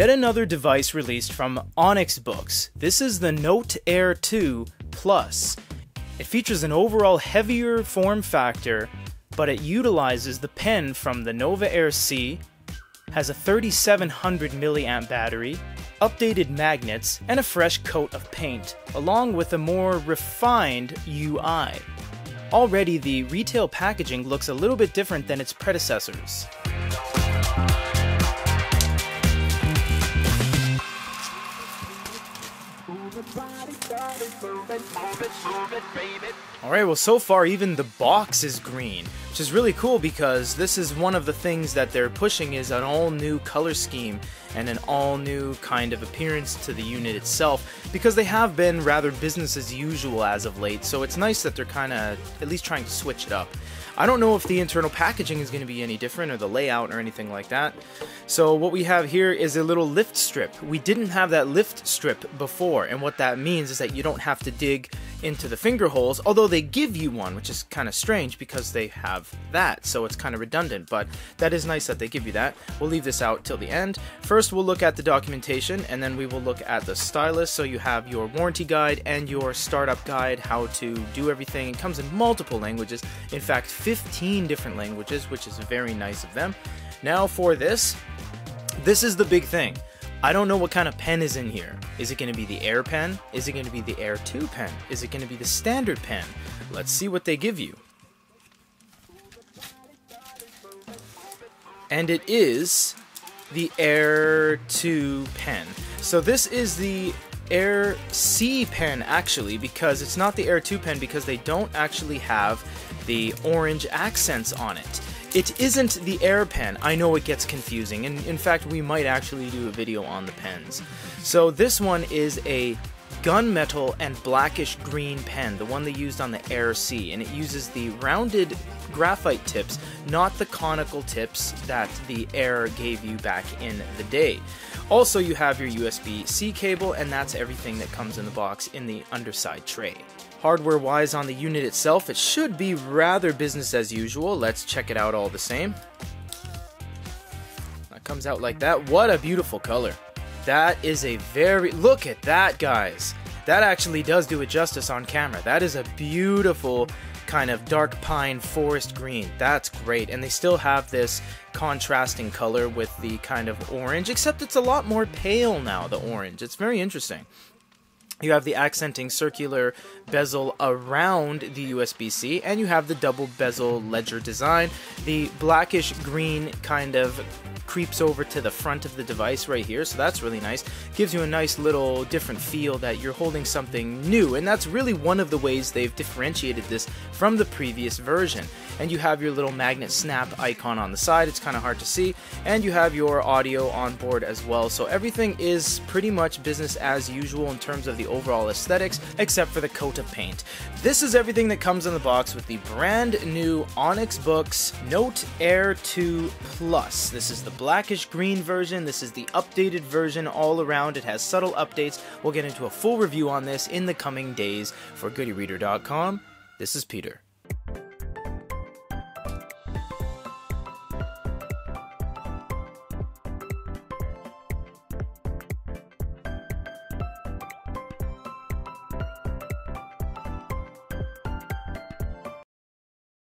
Yet another device released from Onyx Boox. This is the Note Air 2 Plus. It features an overall heavier form factor, but it utilizes the pen from the Nova Air C, has a 3700 milliamp battery, updated magnets, and a fresh coat of paint, along with a more refined UI. Already, the retail packaging looks a little bit different than its predecessors. Alright, well, so far, even the box is green, which is really cool because this is one of the things that they're pushing is an all new color scheme and an all new kind of appearance to the unit itself because they have been rather business as usual as of late, so it's nice that they're kind of at least trying to switch it up. I don't know if the internal packaging is going to be any different or the layout or anything like that. So what we have here is a little lift strip. We didn't have that lift strip before, and what that means is that you don't have to dig into the finger holes, although they give you one, which is kind of strange because they have that, so it's kind of redundant, but that is nice that they give you that. We'll leave this out till the end. First, we'll look at the documentation, and then we will look at the stylus, so you have your warranty guide and your startup guide, how to do everything. It comes in multiple languages, in fact, 15 different languages, which is very nice of them. Now for this, this is the big thing. I don't know what kind of pen is in here. Is it going to be the Air pen? Is it going to be the Air 2 pen? Is it going to be the standard pen? Let's see what they give you. And it is the Air 2 pen. So this is the Air C pen actually because it's not the Air 2 pen because they don't actually have the orange accents on it. It isn't the Air pen. I know it gets confusing, and in fact, we might actually do a video on the pens. So this one is a gunmetal and blackish green pen, the one they used on the Air C, and it uses the rounded graphite tips, not the conical tips that the Air gave you back in the day. Also, you have your USB-C cable, and that's everything that comes in the box in the underside tray. Hardware wise on the unit itself, it should be rather business as usual. Let's check it out all the same. That comes out like that. What a beautiful color. That is a very, look at that guys. That actually does do it justice on camera. That is a beautiful kind of dark pine forest green. That's great. And they still have this contrasting color with the kind of orange, except it's a lot more pale now, the orange. It's very interesting. You have the accenting circular bezel around the USB-C, and you have the double bezel ledger design. The blackish green kind of creeps over to the front of the device right here, so that's really nice. Gives you a nice little different feel that you're holding something new, and that's really one of the ways they've differentiated this from the previous version. And you have your little magnet snap icon on the side, it's kind of hard to see, and you have your audio on board as well, so everything is pretty much business as usual in terms of the overall aesthetics, except for the coat of paint. This is everything that comes in the box with the brand new Onyx Boox Note Air 2 Plus. This is the blackish green version. This is the updated version all around. It has subtle updates. We'll get into a full review on this in the coming days. For GoodeReader.com, this is Peter.